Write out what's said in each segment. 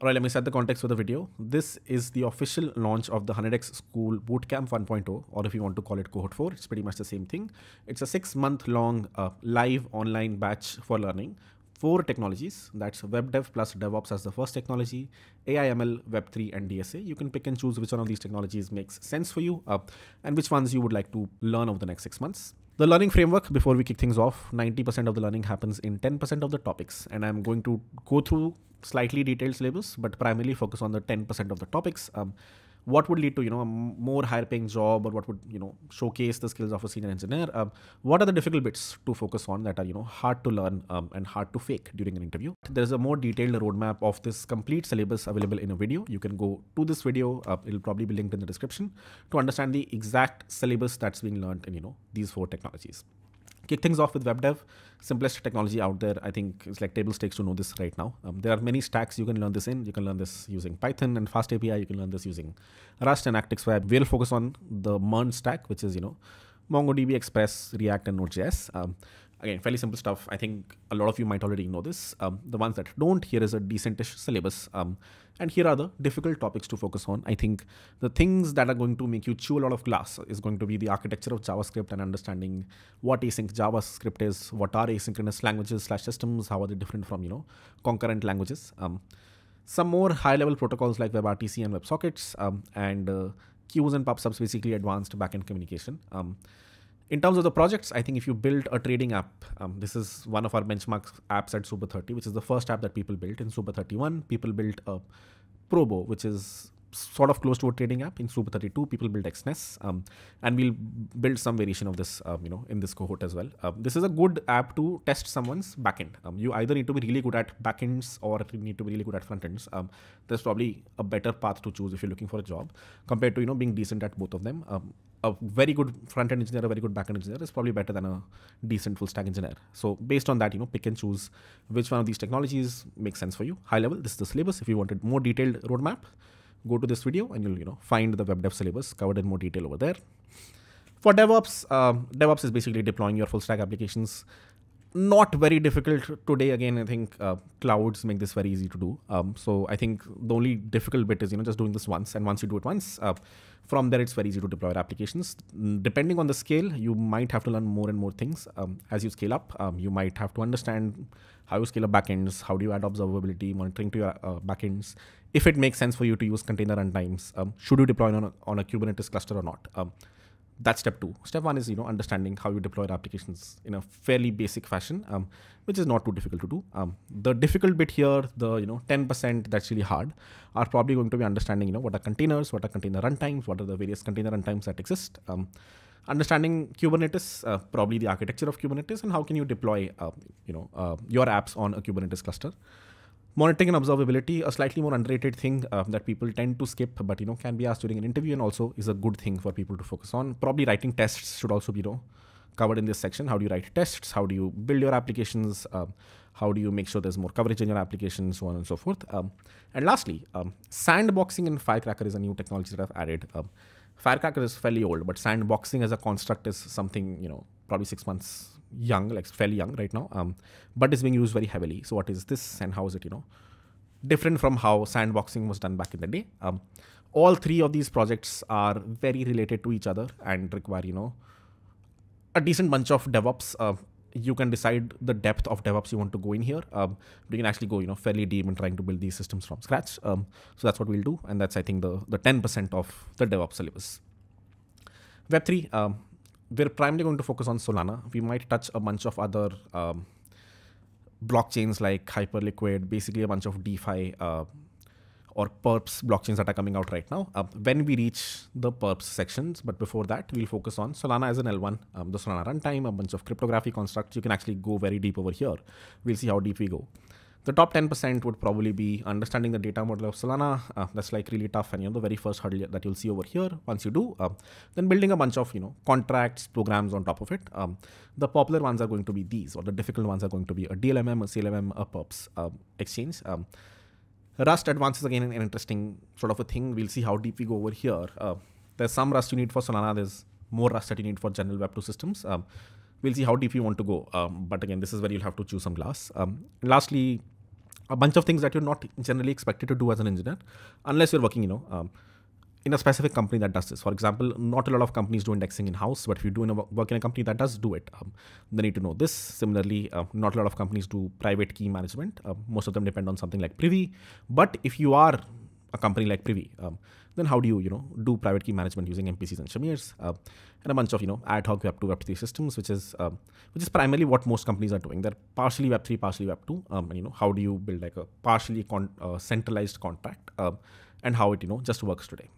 All right, let me set the context for the video. This is the official launch of the 100x School Bootcamp 1.0, or if you want to call it Cohort 4, it's pretty much the same thing. It's a six month long uh, live online batch for learning. Four technologies that's web dev plus DevOps as the first technology, AIML, Web3, and DSA. You can pick and choose which one of these technologies makes sense for you uh, and which ones you would like to learn over the next six months. The learning framework, before we kick things off, 90% of the learning happens in 10% of the topics. And I'm going to go through slightly detailed syllabus, but primarily focus on the 10% of the topics. Um, what would lead to you know a more higher paying job or what would you know showcase the skills of a senior engineer? Um, what are the difficult bits to focus on that are you know hard to learn um, and hard to fake during an interview? There's a more detailed roadmap of this complete syllabus available in a video. You can go to this video uh, it'll probably be linked in the description to understand the exact syllabus that's being learned in you know these four technologies kick things off with web dev. Simplest technology out there i think it's like table stakes to know this right now. Um, there are many stacks you can learn this in. You can learn this using python and fast api you can learn this using rust and actix web. We'll focus on the MERN stack which is you know mongodb express react and node.js um, again, fairly simple stuff. I think a lot of you might already know this. Um, the ones that don't, here is a decentish syllabus. Um, and here are the difficult topics to focus on. I think the things that are going to make you chew a lot of glass is going to be the architecture of JavaScript and understanding what async JavaScript is, what are asynchronous languages slash systems, how are they different from, you know, concurrent languages. Um, some more high level protocols like WebRTC and WebSockets um, and uh, queues and pub subs, basically advanced backend communication. Um, in terms of the projects, I think if you build a trading app, um, this is one of our benchmark apps at Super 30, which is the first app that people built in Super 31. People built a Probo, which is sort of close to a trading app in Super 32. People build Exness, um, and we'll build some variation of this, um, you know, in this cohort as well. Um, this is a good app to test someone's backend. Um, you either need to be really good at backends or you need to be really good at frontends. Um, there's probably a better path to choose if you're looking for a job compared to you know being decent at both of them. A very good front end engineer, a very good back end engineer is probably better than a decent full stack engineer. So based on that, you know, pick and choose which one of these technologies makes sense for you. High level, this is the syllabus. If you wanted more detailed roadmap, go to this video and you'll you know find the web dev syllabus covered in more detail over there. For DevOps, um, DevOps is basically deploying your full stack applications. Not very difficult today. Again, I think uh, clouds make this very easy to do. Um, so I think the only difficult bit is you know just doing this once, and once you do it once, uh, from there it's very easy to deploy applications. Depending on the scale, you might have to learn more and more things um, as you scale up. Um, you might have to understand how you scale up backends, how do you add observability, monitoring to your uh, backends, if it makes sense for you to use container runtimes, um, should you deploy on a, on a Kubernetes cluster or not? That's step two. Step one is you know understanding how you deploy applications in a fairly basic fashion, um, which is not too difficult to do. Um, the difficult bit here, the you know 10% that's really hard, are probably going to be understanding you know what are containers, what are container runtimes, what are the various container runtimes that exist. Um, understanding Kubernetes, uh, probably the architecture of Kubernetes, and how can you deploy uh, you know uh, your apps on a Kubernetes cluster monitoring and observability a slightly more underrated thing uh, that people tend to skip but you know can be asked during an interview and also is a good thing for people to focus on. Probably writing tests should also be you know covered in this section. How do you write tests? How do you build your applications? Um, how do you make sure there's more coverage in your application so on and so forth. Um, and lastly um, sandboxing in firecracker is a new technology that i've added. Um, firecracker is fairly old but sandboxing as a construct is something you know probably six months young, like fairly young right now, um, but is being used very heavily. So what is this and how is it, you know, different from how sandboxing was done back in the day? Um, all three of these projects are very related to each other and require, you know, a decent bunch of DevOps. Uh, you can decide the depth of DevOps you want to go in here. Um, you can actually go, you know, fairly deep in trying to build these systems from scratch. Um, so that's what we'll do, and that's I think the the 10% of the DevOps syllabus. Web3, um, we're primarily going to focus on Solana. We might touch a bunch of other um, blockchains like Hyperliquid, basically a bunch of DeFi uh, or perps blockchains that are coming out right now. Uh, when we reach the perps sections, but before that, we'll focus on Solana as an L1, um, the Solana runtime, a bunch of cryptography constructs. You can actually go very deep over here. We'll see how deep we go. The top 10% would probably be understanding the data model of Solana. Uh, that's like really tough. And you know, the very first hurdle that you'll see over here, once you do, uh, then building a bunch of, you know, contracts, programs on top of it. Um, the popular ones are going to be these, or the difficult ones are going to be a DLMM, a CLMM, a PERPS uh, exchange. Um, Rust advances again an interesting sort of a thing. We'll see how deep we go over here. Uh, there's some Rust you need for Solana. There's more Rust that you need for general Web 2 systems. We'll see how deep you want to go. Um, but again, this is where you'll have to choose some glass. Um, lastly, a bunch of things that you're not generally expected to do as an engineer, unless you're working, you know, um, in a specific company that does this. For example, not a lot of companies do indexing in house, but if you do in work in a company that does do it, um, they need to know this. Similarly, uh, not a lot of companies do private key management. Uh, most of them depend on something like Privy. But if you are a company like Privy, then how do you, you know, do private key management using MPCs and Shamirs uh, and a bunch of, you know, ad hoc Web2, Web3 systems, which is uh, which is primarily what most companies are doing. They're partially Web3, partially Web2. Um, and, you know, how do you build like a partially con- uh, centralized contract uh, and how it, you know, just works today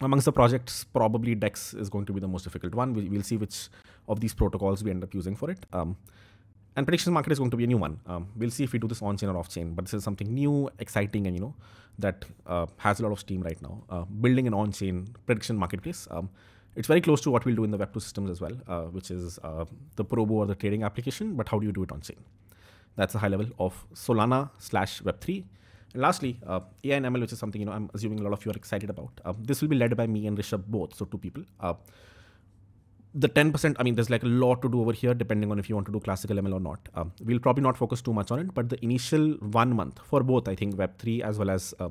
amongst the projects, probably DEX is going to be the most difficult one. We, will see which of these protocols we end up using for it. Um, and prediction market is going to be a new one. Um, we'll see if we do this on chain or off chain, but this is something new, exciting, and you know that uh, has a lot of steam right now. Uh, building an on chain prediction marketplace. Um, it's very close to what we'll do in the Web2 systems as well, uh, which is uh, the Probo or the trading application. But how do you do it on chain? That's a high level of Solana slash Web3. And lastly, uh, AI and ML, which is something you know I'm assuming a lot of you are excited about. Uh, this will be led by me and Rishabh both, so two people. The 10%, I mean, there's like a lot to do over here depending on if you want to do classical ML or not. Um, we'll probably not focus too much on it, but the initial one month for both, I think Web3 as well as uh,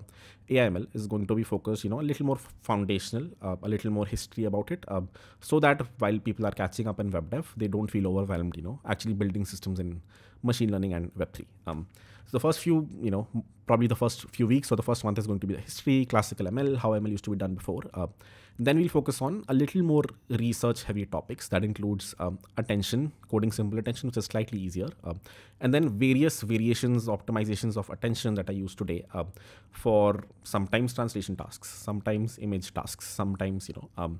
AIML is going to be focused, you know, a little more foundational, uh, a little more history about it, uh, so that while people are catching up in web dev, they don't feel overwhelmed, you know, actually building systems in machine learning and Web3. Um, so the first few, you know, probably the first few weeks or the first month is going to be the history, classical ML, how ML used to be done before. Uh, then we'll focus on a little more research heavy topics that includes um, attention, coding simple attention, which is slightly easier. Uh, and then various variations, optimizations of attention that I use today uh, for sometimes translation tasks, sometimes image tasks, sometimes, you know, um,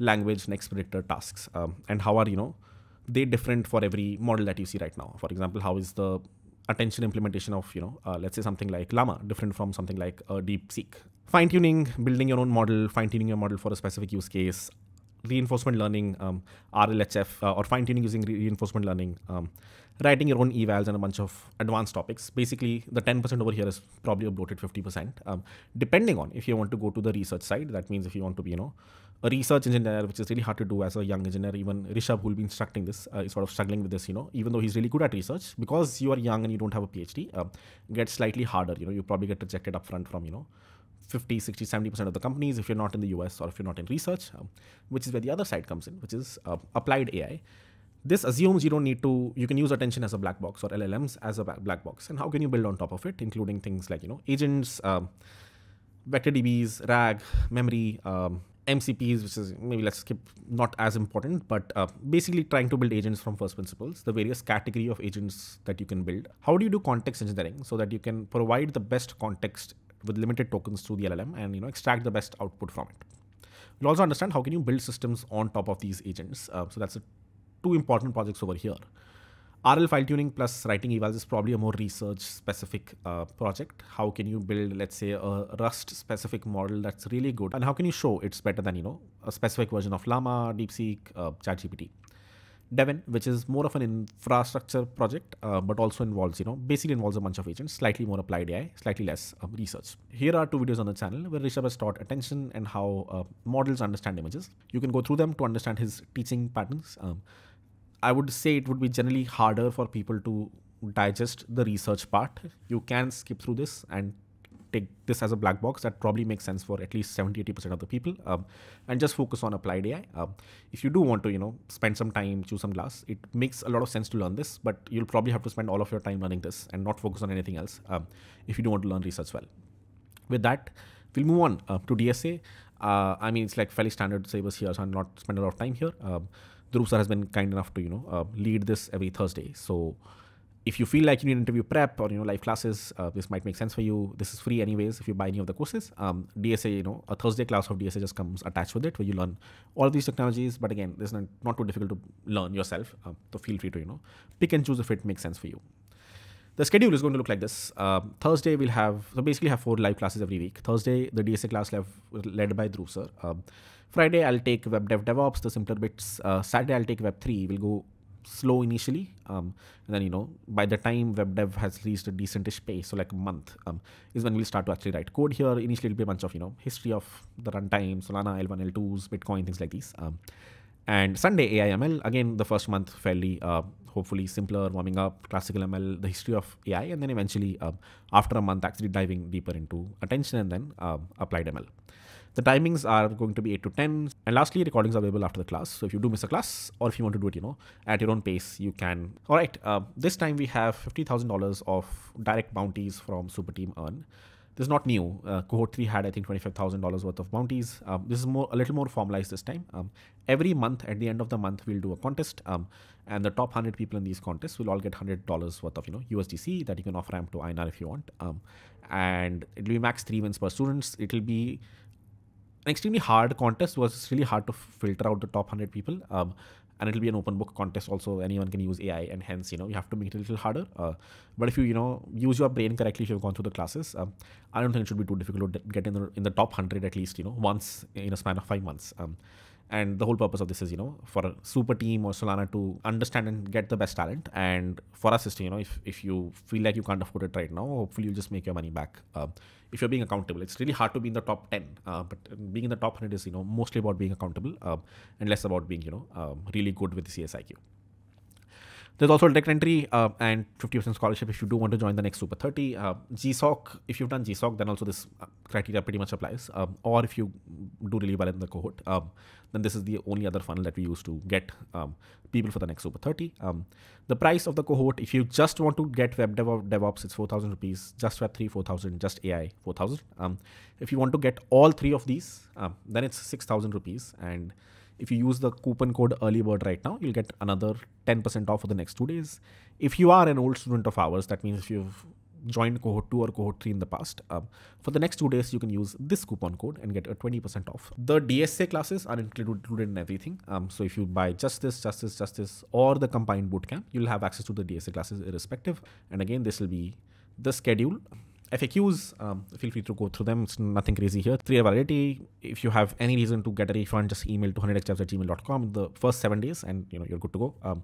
language next predictor tasks. Um, and how are, you know, they different for every model that you see right now. For example, how is the attention implementation of, you know, uh, let's say something like Llama different from something like a DeepSeek fine tuning, building your own model, fine tuning your model for a specific use case, reinforcement learning, um, RLHF, uh, or fine tuning using re- reinforcement learning, um, writing your own evals and a bunch of advanced topics. Basically, the 10% over here is probably a bloated 50%. Um, depending on if you want to go to the research side, that means if you want to be, you know, a research engineer, which is really hard to do as a young engineer. Even Rishabh, who will be instructing this, uh, is sort of struggling with this, you know, even though he's really good at research, because you are young and you don't have a PhD, uh, gets slightly harder. You know, you probably get rejected upfront from, you know, 50, 60, 70% of the companies if you're not in the US or if you're not in research, um, which is where the other side comes in, which is uh, applied AI. This assumes you don't need to, you can use attention as a black box or LLMs as a black box. And how can you build on top of it, including things like, you know, agents, um, vector DBs, RAG, memory, um, MCPs, which is maybe let's skip not as important, but uh, basically trying to build agents from first principles, the various category of agents that you can build. How do you do context engineering so that you can provide the best context with limited tokens through the LLM and you know extract the best output from it. We'll also understand how can you build systems on top of these agents. Uh, so that's a, two important projects over here. RL fine tuning plus writing evals is probably a more research specific uh, project. How can you build, let's say, a Rust specific model that's really good, and how can you show it's better than you know a specific version of Llama, DeepSeek, uh, ChatGPT? Devin, which is more of an infrastructure project, uh, but also involves, you know, basically involves a bunch of agents, slightly more applied AI, slightly less uh, research. Here are two videos on the channel where Rishabh has taught attention and how uh, models understand images. You can go through them to understand his teaching patterns. Um, I would say it would be generally harder for people to digest the research part. You can skip through this and take this as a black box that probably makes sense for at least 70 80% of the people. Um, and just focus on applied ai um, if you do want to you know spend some time choose some class it makes a lot of sense to learn this but you'll probably have to spend all of your time learning this and not focus on anything else um, if you do want to learn research well. With that we'll move on uh, to dsa uh, i mean it's like fairly standard syllabus here so i'm not spend a lot of time here. Um, Dhruv sir has been kind enough to you know uh, lead this every thursday. So if you feel like you need interview prep or you know live classes, uh, this might make sense for you. This is free anyways if you buy any of the courses. Um, DSA, you know, a Thursday class of DSA just comes attached with it where you learn all these technologies. But again, this is not, not too difficult to learn yourself. Uh, so feel free to you know pick and choose if it makes sense for you. The schedule is going to look like this. Uh, Thursday we'll have so basically have four live classes every week. Thursday the DSA class led by Dhruv sir. Um, Friday I'll take Web Dev DevOps, the simpler bits. Uh, Saturday I'll take Web three. We'll go slow initially um, and then you know by the time web dev has reached a decentish pace so like a month um, is when we'll start to actually write code here initially it'll be a bunch of you know history of the runtime solana l1 l2s bitcoin things like these um, And Sunday AIML, again, the first month fairly uh, hopefully simpler, warming up, classical ML, the history of AI, and then eventually um, after a month actually diving deeper into attention and then um, applied ML. The timings are going to be 8 to 10. And lastly, recordings are available after the class. So if you do miss a class or if you want to do it, you know, at your own pace, you can. All right. Uh, this time we have $50,000 of direct bounties from Superteam Earn. This is not new. Uh, cohort 3 had, I think, $25,000 worth of bounties. Um, this is more a little more formalized this time. Um, every month, at the end of the month, we'll do a contest. Um, and the top 100 people in these contests will all get $100 worth of, you know, USDC that you can off ramp to INR if you want. Um, and it'll be max three wins per students. It'll be an extremely hard contest. Was really hard to filter out the top 100 people. Um, and it'll be an open book contest also anyone can use ai and hence you know you have to make it a little harder uh, but if you you know use your brain correctly if you've gone through the classes um, i don't think it should be too difficult to get in the in the top 100 at least you know once in a span of five months um, and the whole purpose of this is you know for a Superteam or solana to understand and get the best talent. And for us is to you know if, if you feel like you can't afford it right now hopefully you'll just make your money back. Uh, if you're being accountable it's really hard to be in the top 10 uh, but being in the top 100 is you know mostly about being accountable uh, and less about being you know um, really good with the csiq there's also a direct entry uh, and 50% scholarship if you do want to join the next Super 30. Uh, GSOC, if you've done GSOC, then also this uh, criteria pretty much applies. Um, or if you do really well in the cohort, um, then this is the only other funnel that we use to get um, people for the next Super 30. Um, the price of the cohort, if you just want to get Web Dev DevOps, it's 4,000 rupees. Just Web3, 4,000. Just AI, 4,000. Um, if you want to get all three of these, um, then it's 6,000 rupees. And if you use the coupon code earlybird right now, you'll get another 10% off for the next two days. If you are an old student of ours, that means if you've joined cohort 2 or cohort 3 in the past, um, for the next two days, you can use this coupon code and get a 20% off. The DSA classes are included, in everything. Um, so if you buy just this, just this, just this, or the combined bootcamp, you'll have access to the DSA classes irrespective. And again, this will be the schedule. FAQs, um, feel free to go through them. It's nothing crazy here. Three year validity. If you have any reason to get a refund, just email to 100xjobs at gmail.com the first seven days and you know you're good to go. Um,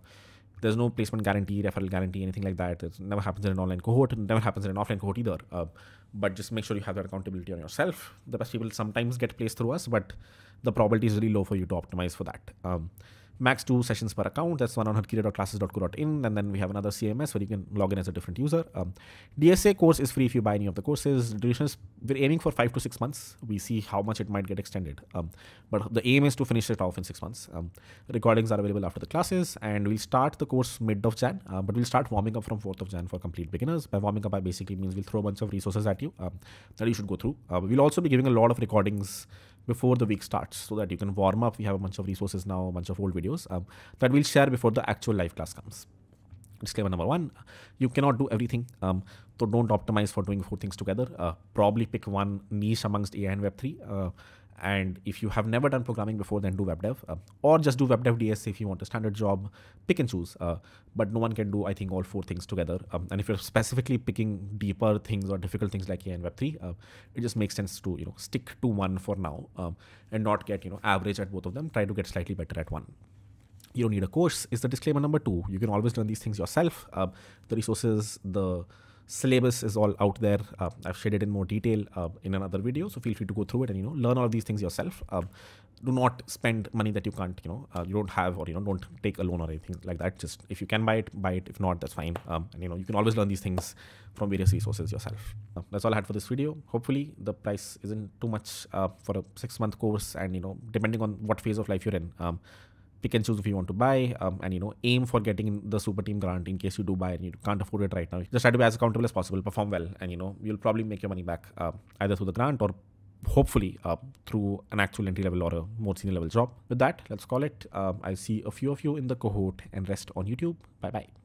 there's no placement guarantee, referral guarantee, anything like that. It never happens in an online cohort. It never happens in an offline cohort either. Uh, but just make sure you have that accountability on yourself. The best people sometimes get placed through us, but the probability is really low for you to optimize for that. Um, max two sessions per account. That's one on harkirat.classx.co.in. And then we have another CMS where you can log in as a different user. Um, DSA course is free if you buy any of the courses. Duration is, we're aiming for five to six months. We see how much it might get extended. Um, but the aim is to finish it off in six months. Um, recordings are available after the classes and we'll start the course mid of Jan, uh, but we'll start warming up from 4th of Jan for complete beginners. By warming up, I basically means we'll throw a bunch of resources at you um, that you should go through. Uh, we'll also be giving a lot of recordings before the week starts so that you can warm up. We have a bunch of resources now, a bunch of old videos um, that we'll share before the actual live class comes. Disclaimer number one, you cannot do everything. Um, so don't optimize for doing four things together. Uh, probably pick one niche amongst AI and Web3. Uh, and if you have never done programming before, then do web dev uh, or just do web dev DS if you want a standard job. Pick and choose. Uh, but no one can do, I think, all four things together. Um, and if you're specifically picking deeper things or difficult things like AI and Web3, uh, it just makes sense to you know stick to one for now um, and not get you know average at both of them. Try to get slightly better at one you don't need a course is the disclaimer number two you can always learn these things yourself uh, the resources the syllabus is all out there. Uh, I've shared it in more detail uh, in another video, so feel free to go through it and you know learn all these things yourself. Um, do not spend money that you can't, you know, uh, you don't have, or you know, don't take a loan or anything like that. Just if you can buy it, buy it. If not, that's fine. Um, and you know, you can always learn these things from various resources yourself. Uh, that's all I had for this video. Hopefully, the price isn't too much uh, for a six-month course, and you know, depending on what phase of life you're in. Um, pick and choose if you want to buy um, and you know aim for getting the Superteam grant in case you do buy and you can't afford it right now. Just try to be as accountable as possible perform well and you know you'll probably make your money back uh, either through the grant or hopefully uh, through an actual entry level or a more senior level job. With that let's call it. Uh, i see a few of you in the cohort and rest on youtube. Bye bye